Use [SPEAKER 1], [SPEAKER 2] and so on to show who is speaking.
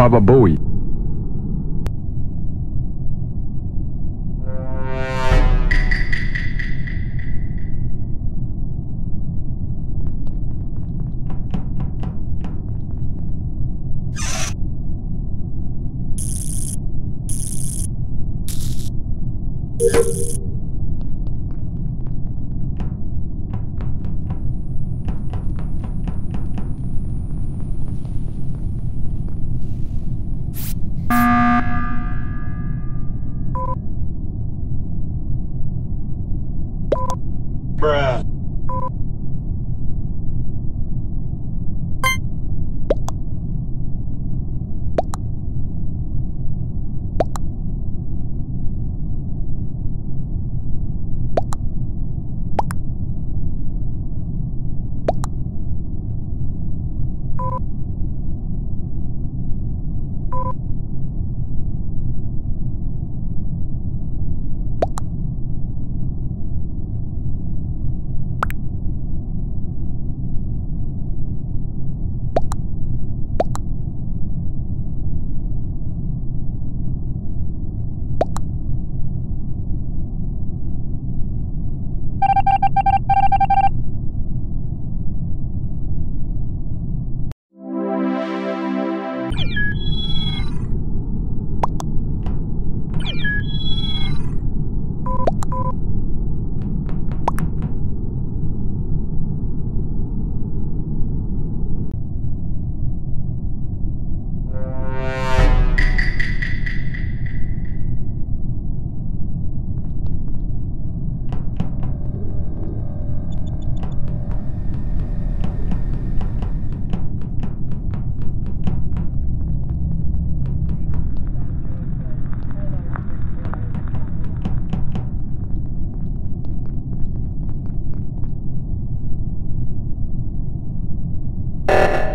[SPEAKER 1] Baba Bowie.
[SPEAKER 2] Bruh. You.